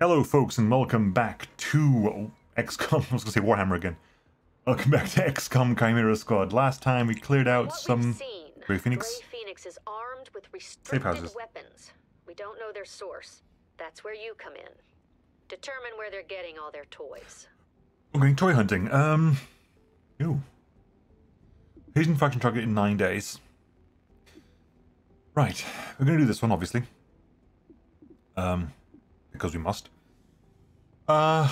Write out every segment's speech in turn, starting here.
Hello, folks, and welcome back to XCOM. I was going to say Warhammer again. Welcome back to XCOM Chimera Squad. Last time we cleared out what some seen, Grey Phoenix. Grey Phoenix is armed with houses. restricted weapons. We don't know their source. That's where you come in. Determine where they're getting all their toys. We're going toy hunting. Um, ooh. Asian faction target in nine days. Right, we're going to do this one, obviously. Um, because we must. Uh,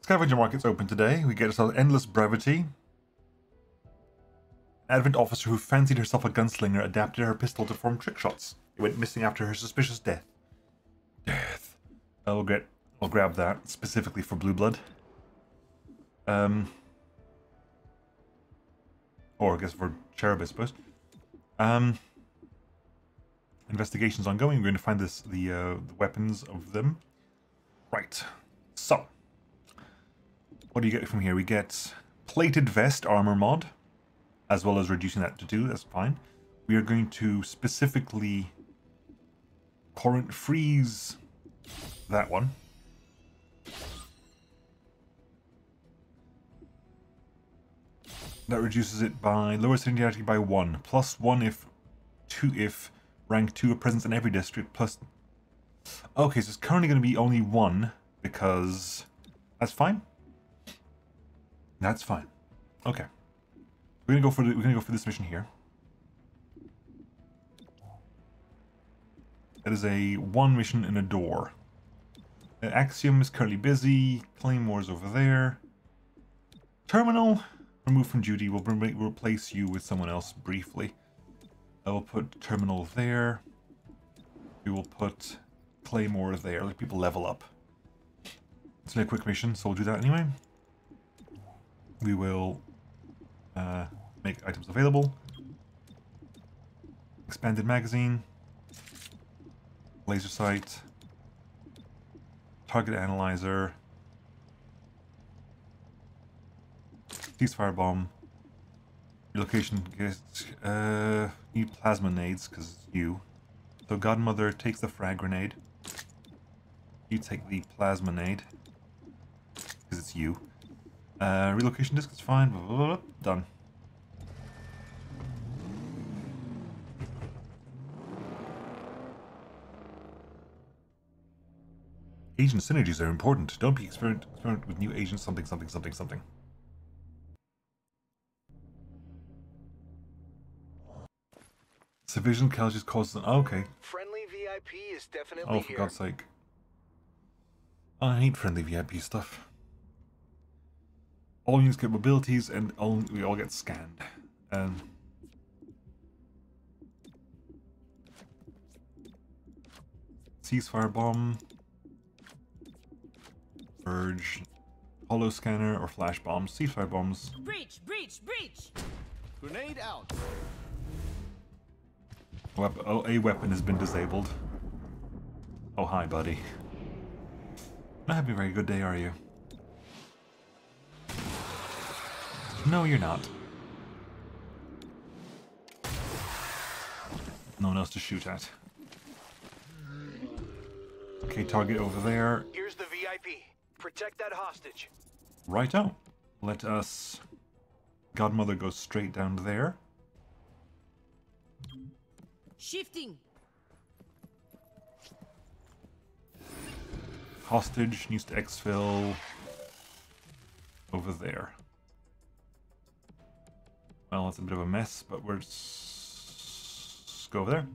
scavenger market's open today. We get ourselves endless brevity. Advent officer who fancied herself a gunslinger adapted her pistol to form trick shots. It went missing after her suspicious death. Death. I'll get. I'll grab that specifically for blue blood. Um. Or I guess for cherub, I suppose. Um. Investigations ongoing. We're going to find this the uh, the weapons of them. Right. So. What do you get from here? We get plated vest armor mod, as well as reducing that to two. That's fine. We are going to specifically current freeze that one. That reduces it by lower seniority by one, plus one if two if rank two a presence in every district, plus. Okay, so it's currently going to be only one because that's fine. That's fine. Okay, we're gonna go for the, we're gonna go for this mission here. That is a one mission in a door. Uh, Axiom is currently busy. Claymore's over there. Terminal, removed from duty. We'll replace you with someone else briefly. I will put Terminal there. We will put Claymore there. Let people level up. It's only a quick mission, so we'll do that anyway. We will uh, make items available. Expanded magazine. Laser sight. Target analyzer. Ceasefire bomb. Relocation gets uh need plasma nades because it's you. So Godmother takes the frag grenade. You take the plasma nade because it's you. Uh, relocation disc is fine. Blah, blah, blah, done. Agent synergies are important. Don't be experiment, experiment with new agents something something something something. Sufficient casualties causes an okay. Friendly VIP is definitely Oh, for here. God's sake. I hate friendly VIP stuff. All units get mobilities and all, we all get scanned. Um, ceasefire bomb. Verge. Hollow scanner or flash bombs. Ceasefire bombs. Breach, breach, breach! Grenade out. Oh, a weapon has been disabled. Oh, hi, buddy. Not having a very good day, are you? No, you're not. No one else to shoot at. Okay, target over there. Here's the VIP. Protect that hostage. Right Righto. Let us... Godmother goes straight down there. Shifting! Hostage needs to exfil over there. Well, it's a bit of a mess, but we're s- go over there.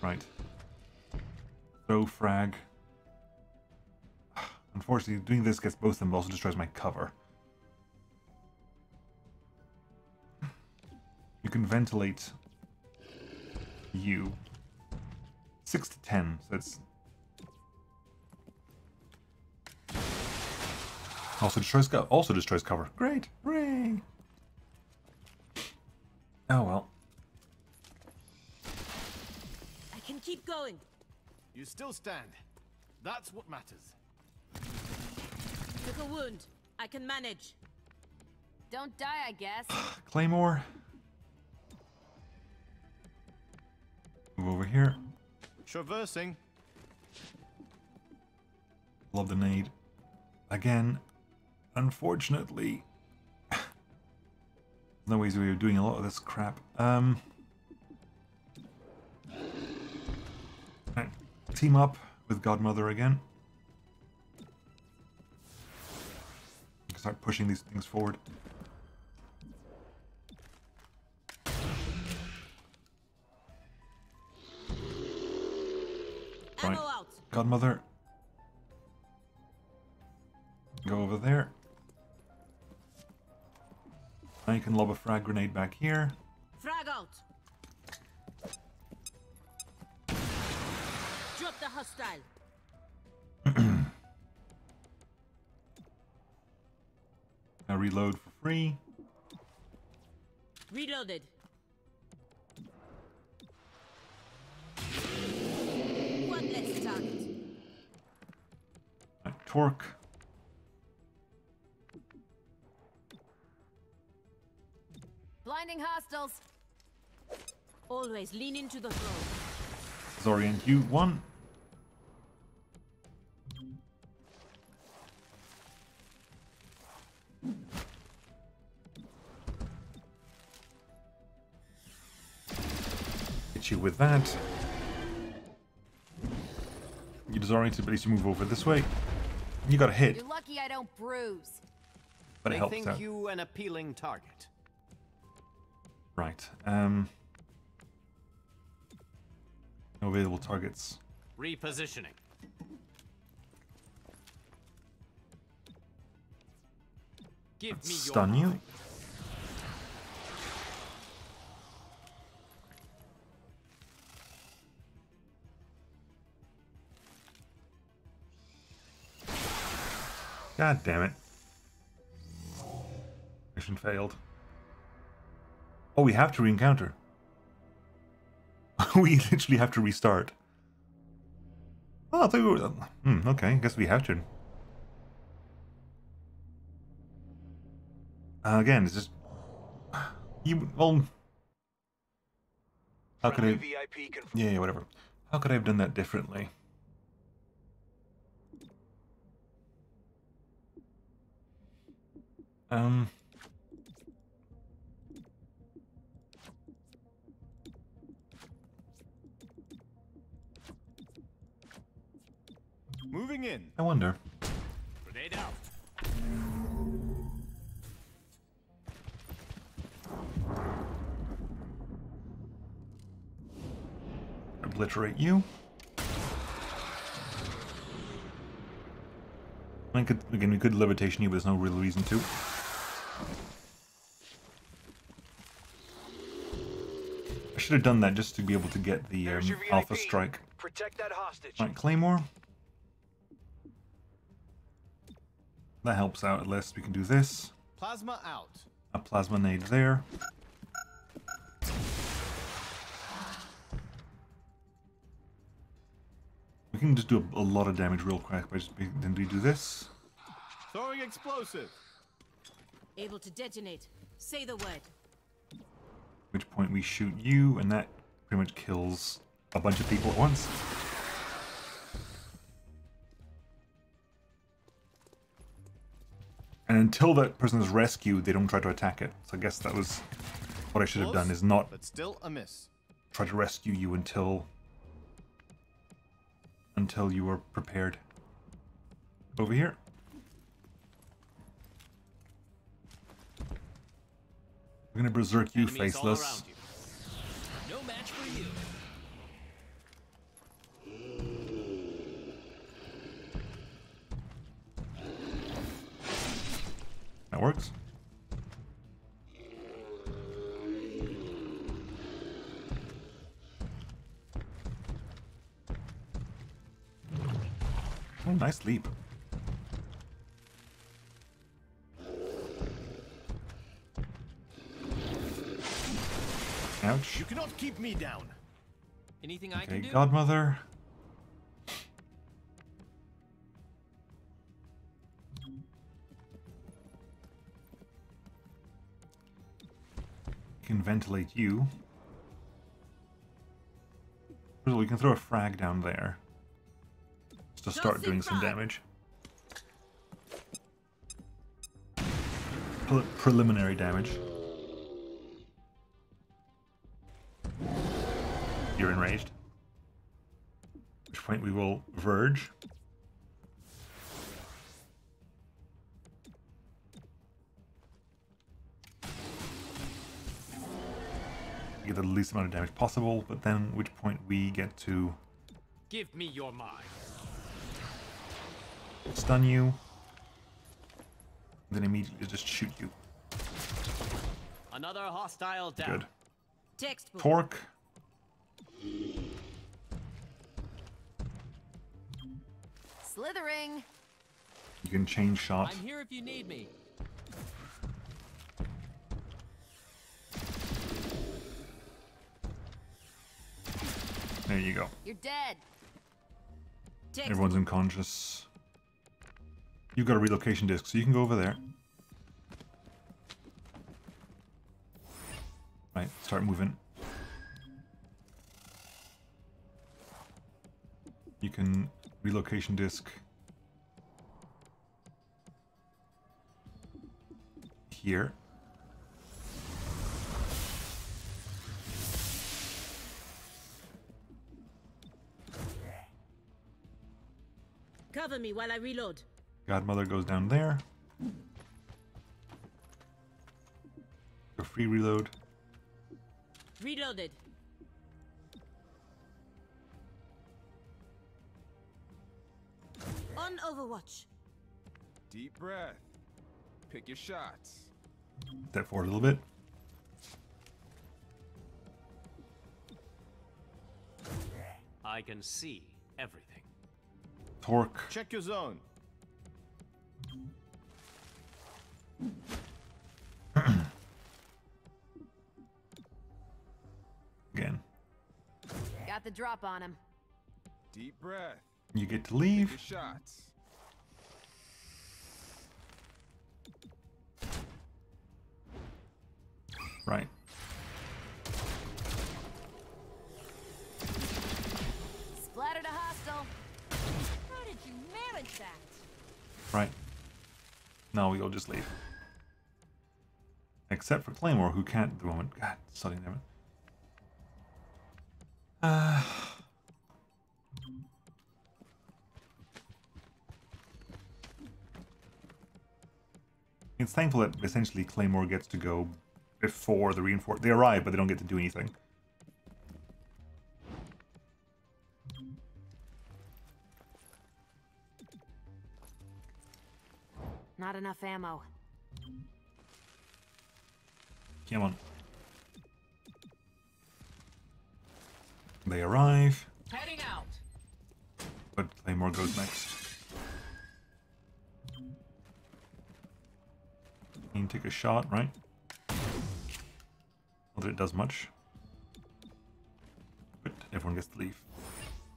Right. Throw frag. Unfortunately, doing this gets both of them, but also destroys my cover. You can ventilate you. Six to ten, so it's also destroys co- also destroys cover. Great, hooray! Oh well. I can keep going. You still stand. That's what matters. Took a wound. I can manage. Don't die, I guess. Claymore. Here. Traversing. Love the nade. Again, unfortunately, no ways we are doing a lot of this crap. Um, right, team up with Godmother again. Start pushing these things forward. Godmother. Go over there. Now you can lob a frag grenade back here. Frag out. Drop the hostile. Now reload for free. Reloaded. One less target. Torque. Blinding hostiles. Always lean into the throw. Zorient you one. Hit you with that. You disoriented, but at least move over this way. You got a hit, You're lucky I don't bruise. but it I helps think out. you an appealing target. Right. Um. No available targets. Repositioning. Give me your Stun you. mark. God damn it. Mission failed. Oh, we have to re-encounter. we literally have to restart. Oh, I thought we were... Hmm, okay, I guess we have to. Uh, again, it's just... You... Well... How could I... VIP. Yeah, yeah, whatever. How could I have done that differently? Um... Moving in. I wonder. Grenade out. Obliterate you. I could, again, we could levitation you, but there's no real reason to. Should have done that just to be able to get the um, Alpha Strike. Protect that hostage. Right, Claymore. That helps out at least. We can do this. Plasma out. A plasma nade there. We can just do a, a lot of damage real quick by just then we do this. Throwing explosive. Able to detonate. Say the word. Point we shoot you, and that pretty much kills a bunch of people at once. And until that person is rescued, they don't try to attack it. So I guess that was what I should have done: is not But still a miss. try to rescue you until until you are prepared. Over here. We're gonna berserk you, Enemies faceless. you. No match for you. That works. Oh, nice leap. Ouch. You cannot keep me down. Anything I can do? Godmother. Can ventilate you. First of all, we can throw a frag down there. Just to start doing some damage. Pre- preliminary damage. You're enraged. At which point we will verge. Get the least amount of damage possible, but then at which point we get to Give me your mind. stun you, then immediately just shoot you. Another hostile down. Good. Textbook. Torque. Slithering. You can change shots. I'm here if you need me. There you go. You're dead. Textbook. Everyone's unconscious. You've got a relocation disc, so you can go over there. Right, start moving. You can relocation disc here. Cover me while I reload. Godmother goes down there. A free reload. Reloaded. On Overwatch. Deep breath. Pick your shots. Step forward a little bit. I can see everything. Torque. Check your zone. Again. Got the drop on him. Deep breath. You get to Pick leave. your shots. Right. Splattered a hostile. How did you manage that? Right. Now we'll just leave. Except for Claymore, who can't at the moment. God, studying them. Uh, it's thankful that essentially Claymore gets to go before the reinforce. They arrive, but they don't get to do anything. Not enough ammo. Come on. They arrive, Heading out. but Claymore goes next. You can take a shot, right? It does much. But everyone gets to leave.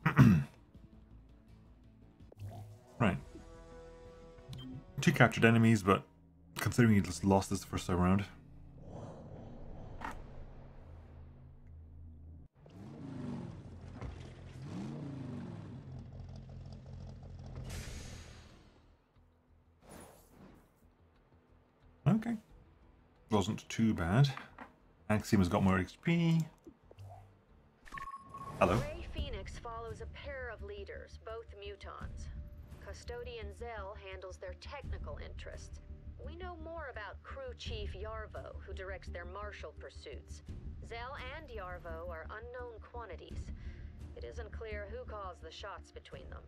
right. Two captured enemies, but considering you just lost this first time around. Okay. Wasn't too bad. Axiom has got more XP. Hello. Grey Phoenix follows a pair of leaders, both mutons. Custodian Zell handles their technical interests. We know more about Crew Chief Yarvo, who directs their martial pursuits. Zell and Yarvo are unknown quantities. It isn't clear who calls the shots between them.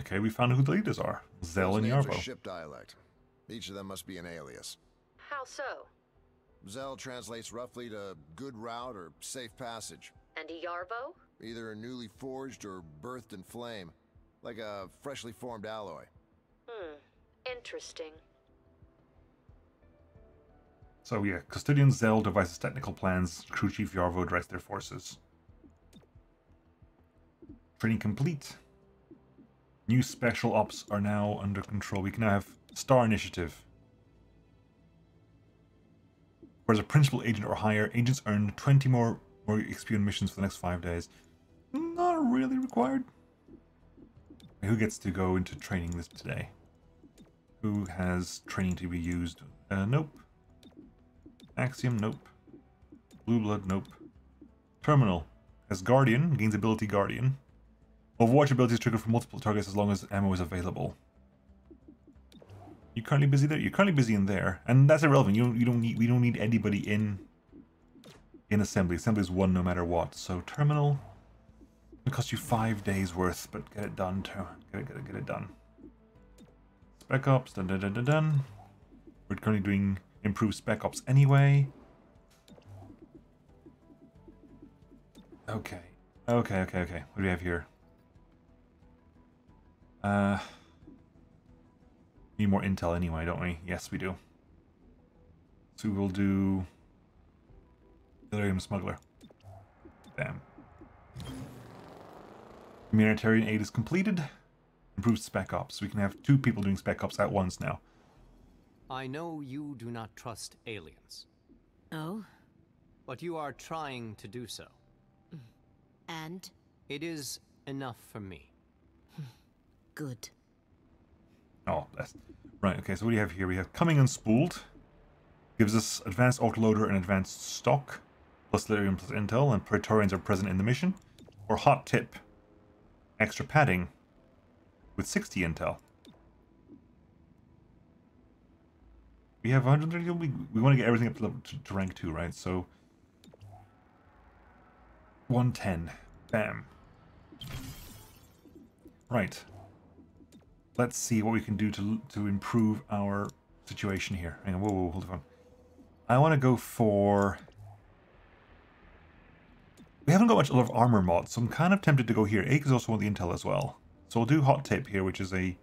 Okay, we found who the leaders are. Zell and Those names are Yarvo. ship dialect. Each of them must be an alias. How so? Zell translates roughly to good route or safe passage. And Yarvo? Either newly forged or birthed in flame. Like a freshly formed alloy. Hmm. Interesting. So yeah, Custodian Zell devises technical plans. Crew Chief Yarvo directs their forces. Training complete. New special ops are now under control. We can now have Star Initiative. Whereas a principal agent or higher, agents earn 20 more, more XP on missions for the next five days. not really required. Who gets to go into training this today? Who has training to be used? Uh, nope. Axiom, nope. Blue Blood, nope. Terminal has Guardian, gains ability Guardian. Overwatch ability is triggered for multiple targets as long as ammo is available. You currently busy there? You're currently busy in there, and that's irrelevant. You don't. You don't need. We don't need anybody in. In assembly. Assembly is one no matter what. So terminal. It cost you five days worth, but get it done. Too. Get it. Get it. Get it done. Spec ops. Dun dun dun. We're currently doing improved spec ops anyway. Okay. Okay. Okay. Okay. What do we have here? Uh. Need more intel anyway, don't we? Yes, we do. So we'll do... Delirium Smuggler. Bam. Humanitarian aid is completed. Improved Spec Ops. We can have two people doing Spec Ops at once now. I know you do not trust aliens, Oh? but you are trying to do so. Mm. And? It is enough for me. Good. Oh, that's... Right, okay, so what do you have here? We have Coming Unspooled. Gives us Advanced Autoloader and Advanced Stock. Plus Delirium plus Intel, and Praetorians are present in the mission. Or Hot Tip. Extra padding. With 60 Intel. We have 130. We, we want to get everything up to, to rank 2, right? So... 110. Bam. Right. Let's see what we can do to to improve our situation here. Hang on, whoa, whoa, hold on. I want to go for... We haven't got much of armor mods, so I'm kind of tempted to go here. Is also on the intel as well. So we'll do Hot Tip here, which is a...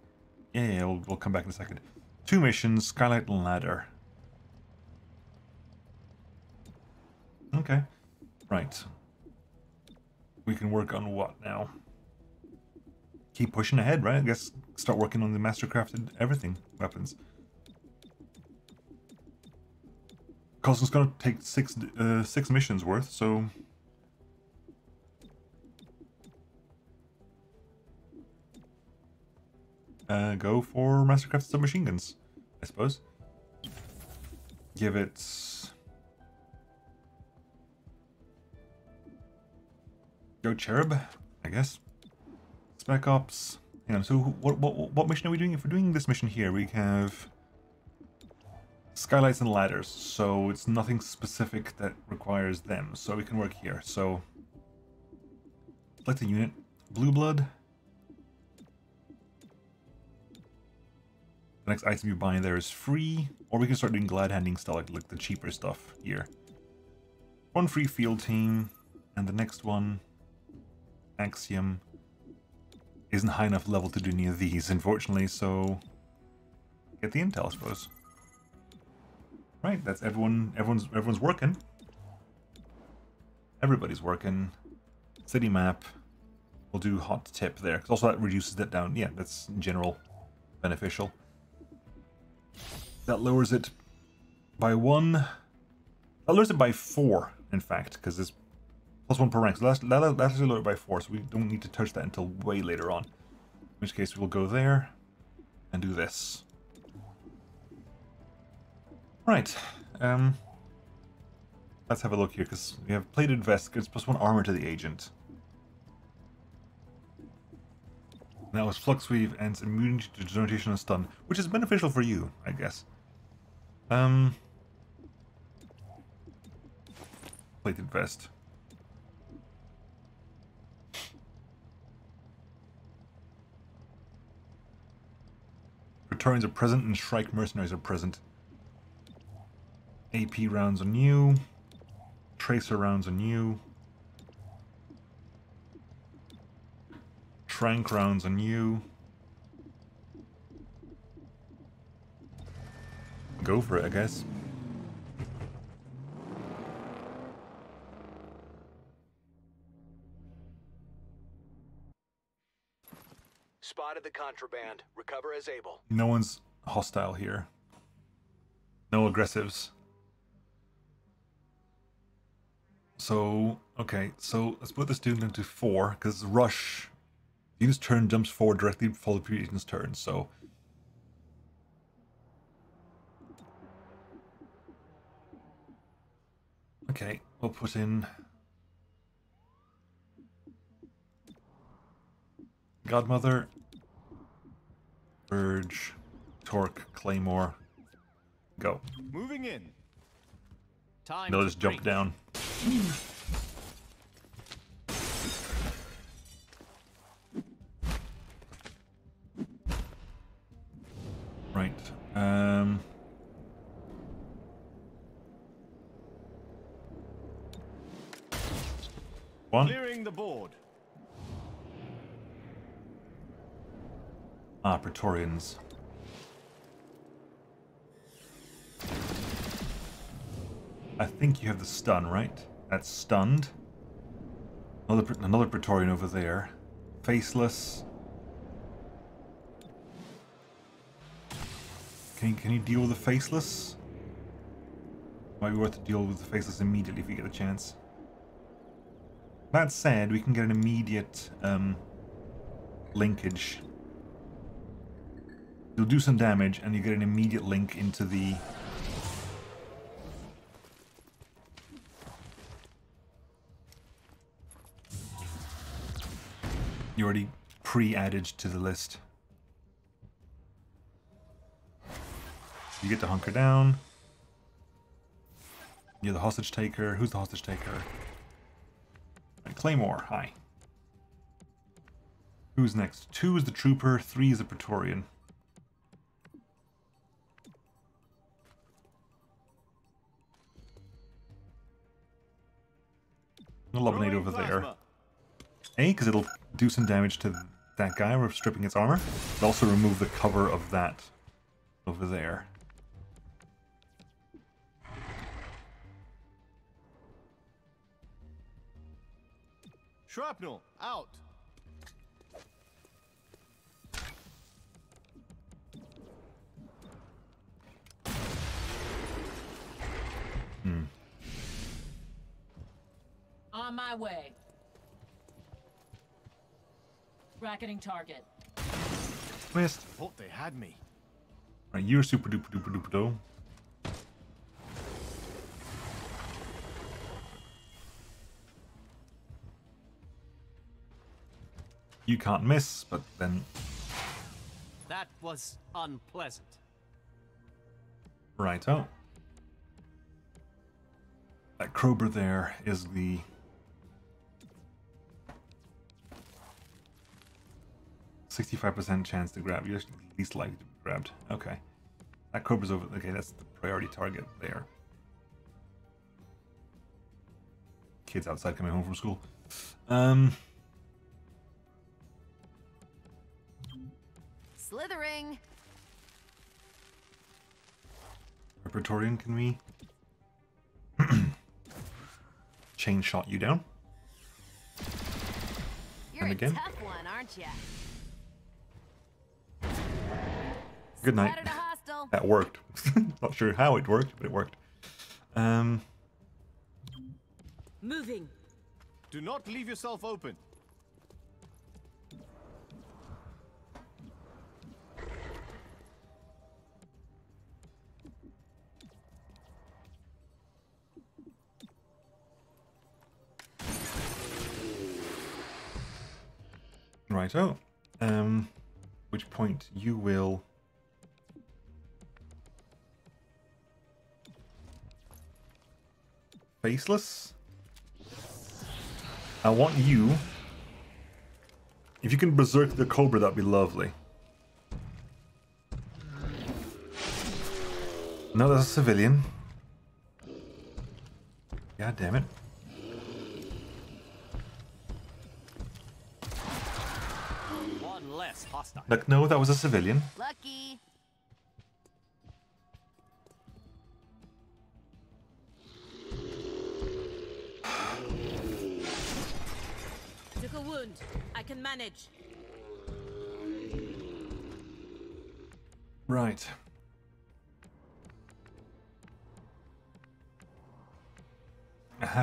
Yeah, yeah, we'll, we'll come back in a second. Two missions, Skylight Ladder. Okay. Right. We can work on what now? Keep pushing ahead, right? I guess start working on the mastercrafted everything weapons. Cause it's gonna take six uh, six missions worth, so uh, go for mastercrafted submachine guns, I suppose. Give it go cherub, I guess. Spec Ops. Hang on, so what, what, what mission are we doing? If we're doing this mission here, we have skylights and ladders, so it's nothing specific that requires them, so we can work here. So, select a unit. Blue Blood. The next item you buy in there is free, or we can start doing glad handing stuff, like, like the cheaper stuff here. One free field team, and the next one, Axiom, isn't high enough level to do any of these, unfortunately, so get the intel, I suppose. Right, that's everyone. Everyone's everyone's working. Everybody's working. City map. We'll do hot tip there, because also that reduces it down. Yeah, that's in general beneficial. That lowers it by one. That lowers it by four, in fact, because it's plus one per rank. So that's that, that's actually lowered by four, so we don't need to touch that until way later on. In which case, we'll go there and do this. Right. Um, let's have a look here, because we have plated vest, gives plus one armor to the agent. That was Flux Weave and immunity to detonation and stun, which is beneficial for you, I guess. Um, plated vest. Praetorians are present and Shrike mercenaries are present. AP rounds on you. Tracer rounds on you. Tranq rounds on you. Go for it, I guess. Spotted the contraband. Recover as able. No one's hostile here. No aggressives. So, Okay, so let's put this dude into four, because rush. Unit's turn jumps forward directly before the previous agent's turn, so. Okay, we'll put in. Godmother, Verge, Torque, Claymore, go. Moving in. Time They'll just jump down. Right. Um. One. Clearing the board. Ah, Praetorians. I think you have the stun, right? That's stunned. Another, another Praetorian over there. Faceless. Can you, can you deal with the Faceless? Might be worth to deal with the Faceless immediately if you get a chance. That said, we can get an immediate um, linkage You'll do some damage, and you get an immediate link into the... You already pre-added to the list. You get to hunker down. You're the hostage taker. Who's the hostage taker? Right, Claymore, hi. Who's next? Two is the trooper, three is the Praetorian. I'll eliminate over there. A, because it'll do some damage to that guy, we're stripping its armor. But also remove the cover of that over there. Shrapnel, out. On my way. Bracketing target. Twist. Thought they had me. Right, you're super duper duper duper do. You can't miss, but then That was unpleasant. Righto. That Krober there is the sixty-five percent chance to grab. You're least likely to be grabbed. Okay. That Krober's over. Okay, that's the priority target there. Kids outside coming home from school. Um. Slithering. Repertorian, can we chain shot you down? You're And a again? tough one, aren't you? Good night. Splattered a hostile. That worked. Not sure how it worked, but it worked. Um, Moving. Do not leave yourself open. righto. Um, which point you will. Faceless. I want you. If you can berserk the cobra, that'd be lovely. No, that's a civilian. God damn it. One less hostile. Like, no, that was a civilian. Lucky.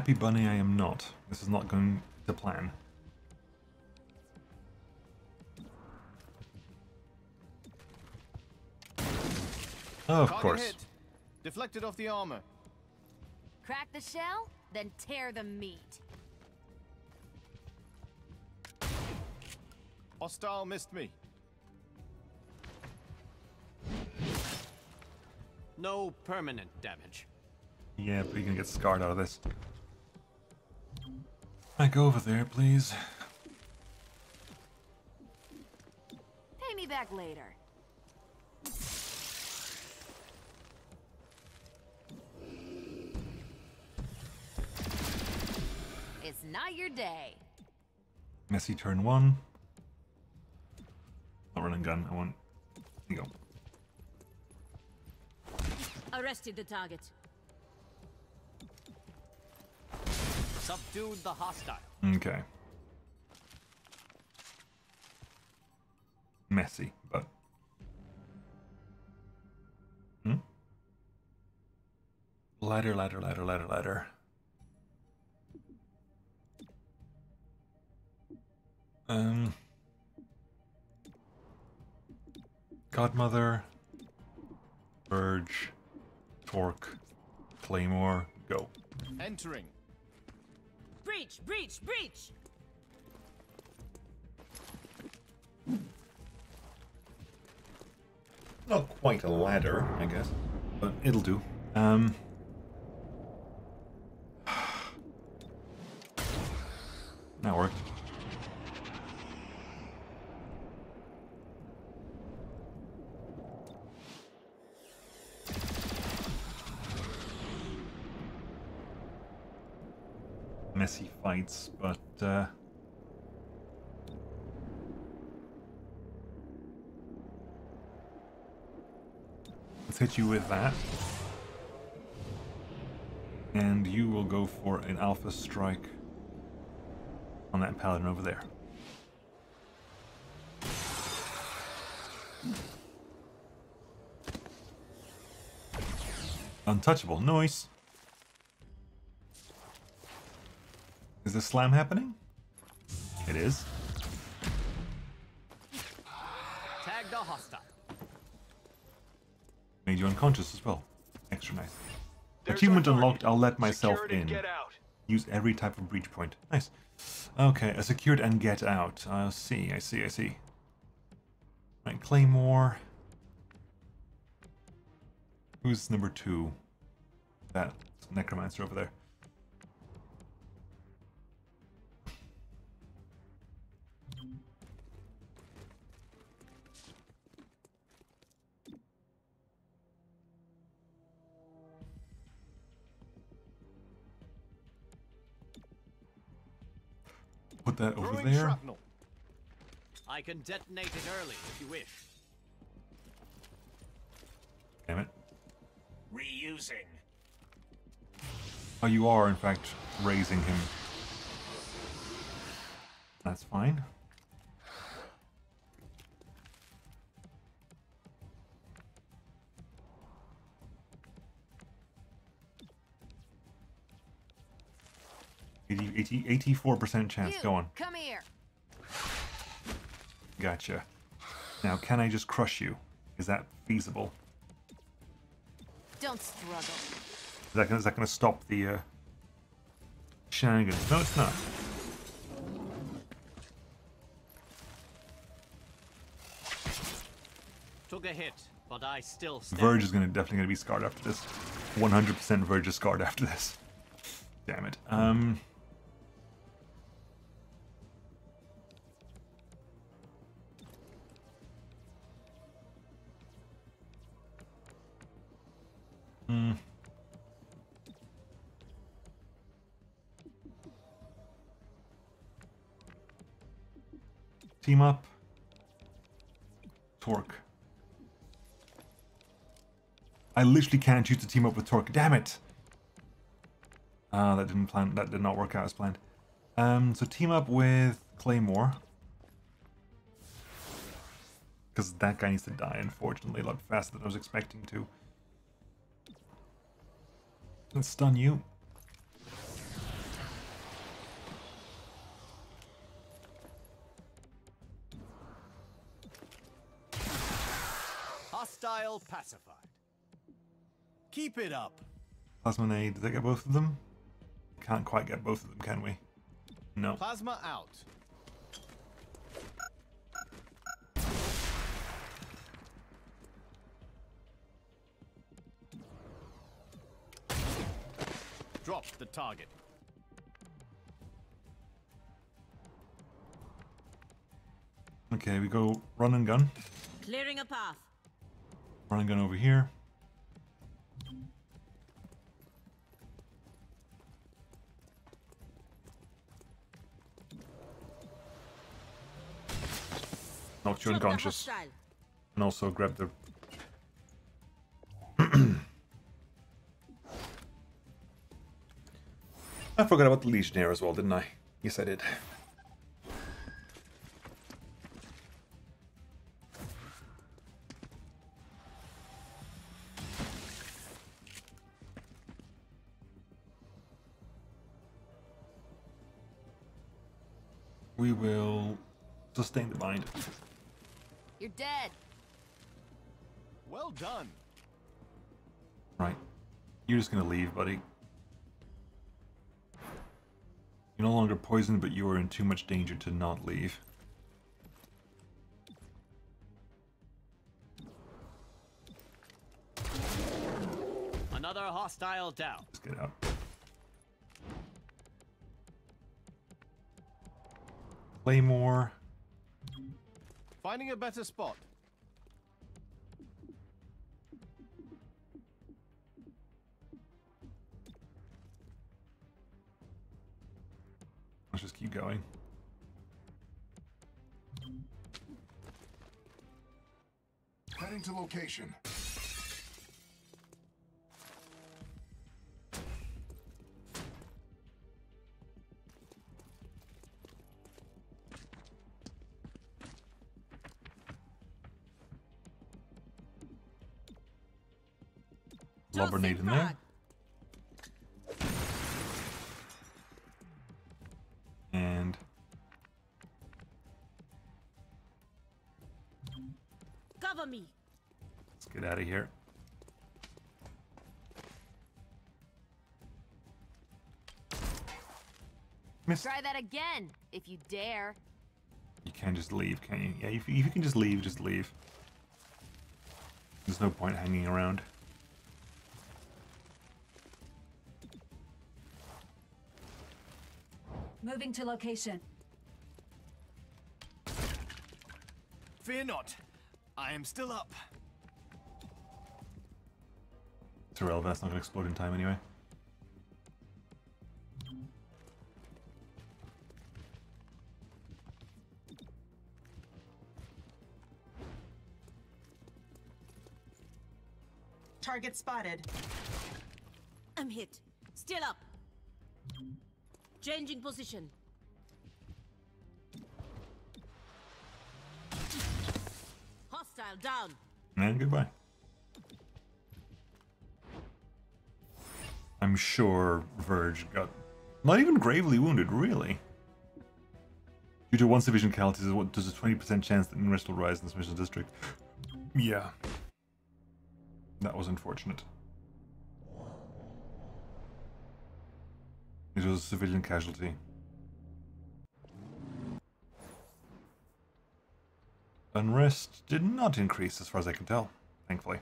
Happy bunny I am not. This is not going to plan. Oh, of Target course. Deflected off the armor. Crack the shell, then tear the meat. Hostile missed me. No permanent damage. Yeah, but you're gonna get scarred out of this. I go over there, please. Pay me back later. It's not your day. Messy turn one. Not running gun. I want. Here you go. Arrested the target. Subdued the hostile. Okay. Messy, but. Hmm? Ladder, ladder, ladder, ladder, ladder. Um. Godmother. Verge. Torque. Claymore. Go. Entering. Breach, breach, breach! Not quite a ladder, I guess, but it'll do. Um, that worked. Fights, but uh, Let's hit you with that. And you will go for an alpha strike on that paladin over there. Untouchable. Noise. The slam happening? It is. Tag the hostile. Made you unconscious as well. Extra nice. There's Achievement unlocked. I'll let myself Secure in. Get out. Use every type of breach point. Nice. Okay, a secured and get out. I see, I see, I see. Right, Claymore. Who's number two? That necromancer over there. Put that over there. shrapnel. I can detonate it early if you wish. Damn it. Reusing. Oh, you are, in fact, raising him. That's fine. Eighty, eighty, eighty-four percent chance. You, Go on. Come here. Gotcha. Now, can I just crush you? Is that feasible? Don't struggle. Is that gonna, that gonna stop the uh, shenanigans? No, it's not. Took a hit, but I still stand. Verge is gonna definitely gonna be scarred after this. 100% Verge is scarred after this. Damn it. Um. Hmm. Team up. Torque. I literally can't choose to team up with Torque. Damn it! Ah, that didn't plan. That did not work out as planned. Um, so team up with Claymore. Because that guy needs to die, unfortunately, a lot faster than I was expecting to. Let's stun you. Hostile pacified. Keep it up. Plasmonade, did I get both of them? Can't quite get both of them, can we? No. Plasma out. Drop the target. Okay, we go run and gun. Clearing a path. Run and gun over here. Knocked you unconscious. And also grab the... I forgot about the Legionnaire as well, didn't I? Yes, I did. We will sustain the bind. You're dead. Well done. Right. You're just gonna leave, buddy. No longer poisoned, but you are in too much danger to not leave. Another hostile down. Just get out. Claymore. Finding a better spot. Let's just keep going. Heading to location. Lubber nade in there. Miss. Try that again, if you dare. You can't just leave, can you? Yeah, if, if you can just leave, just leave. There's no point hanging around. Moving to location. Fear not. I am still up. It's irrelevant, it's not gonna explode in time anyway. Target spotted. I'm hit. Still up. Changing position. Hostile down. And goodbye. I'm sure Verge got not even gravely wounded, really. Due to one division casualties, what does a 20% chance that unrest will rise in this mission district? Yeah. That was unfortunate. It was a civilian casualty. Unrest did not increase as far as I can tell, thankfully.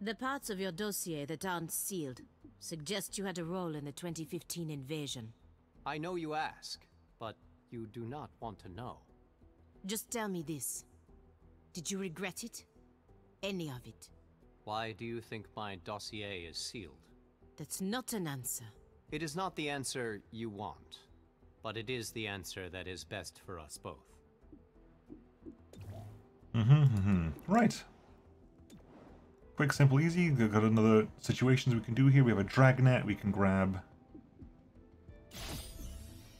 The parts of your dossier that aren't sealed suggest you had a role in the 2015 invasion. I know you ask, but you do not want to know. Just tell me this. Did you regret it? Any of it? Why do you think my dossier is sealed? That's not an answer. It is not the answer you want, but it is the answer that is best for us both. Mm-hmm, mm-hmm. Right. Quick, simple, easy. We've got another situations we can do here. We have a dragnet. We can grab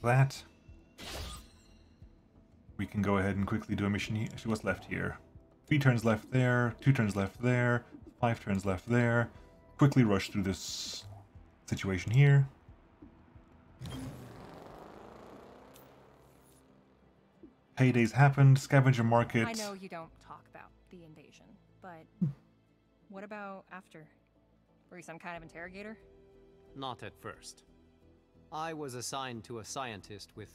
that. We can go ahead and quickly do a mission here. Actually, what's left here? Three turns left there. Two turns left there. Five turns left there. Quickly rush through this situation here. Paydays happened, scavenger market. I know you don't talk about the invasion, but what about after? Were you some kind of interrogator? Not at first. I was assigned to a scientist with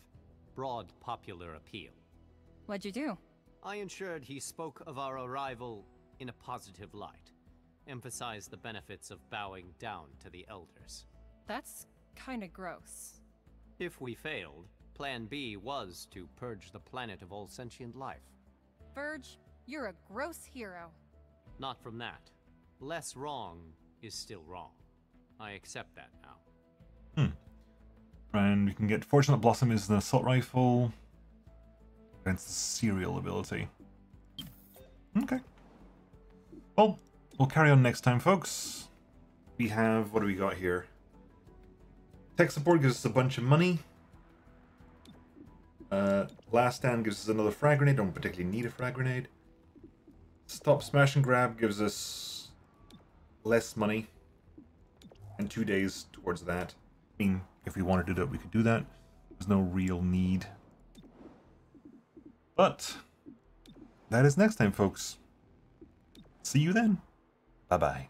broad popular appeal. What'd you do? I ensured he spoke of our arrival in a positive light, emphasized the benefits of bowing down to the elders. That's kinda gross. If we failed, Plan B was to purge the planet of all sentient life. Verge, you're a gross hero. Not from that. Less wrong is still wrong. I accept that now. Hmm. And we can get Fortunate Blossom is an assault rifle. Against the serial ability. Okay. Well, we'll carry on next time, folks. We have, what do we got here? Tech support gives us a bunch of money. Uh, last stand gives us another frag grenade. Don't particularly need a frag grenade. Stop smash and grab gives us less money. And two days towards that. I mean, if we wanted to do that, we could do that. There's no real need. But that is next time, folks. See you then. Bye bye.